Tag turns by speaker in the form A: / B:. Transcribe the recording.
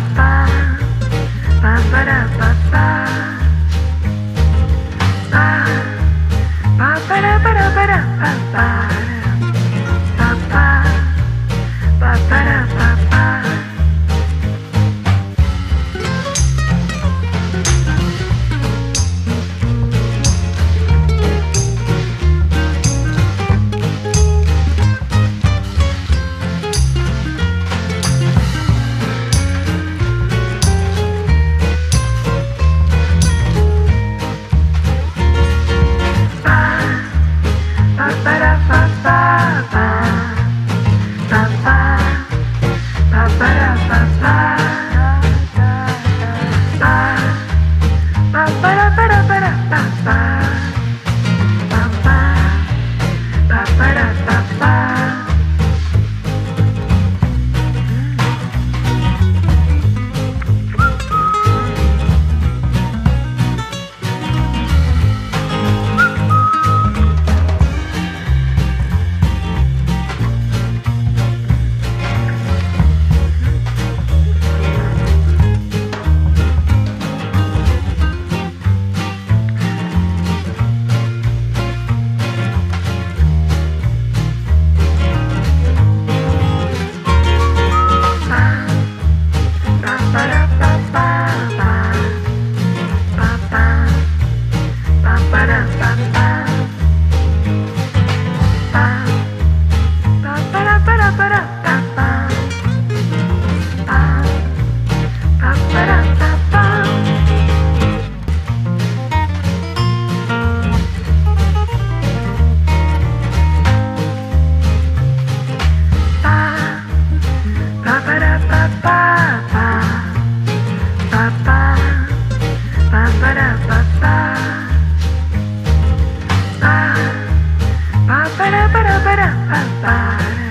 A: Bye. bye bye.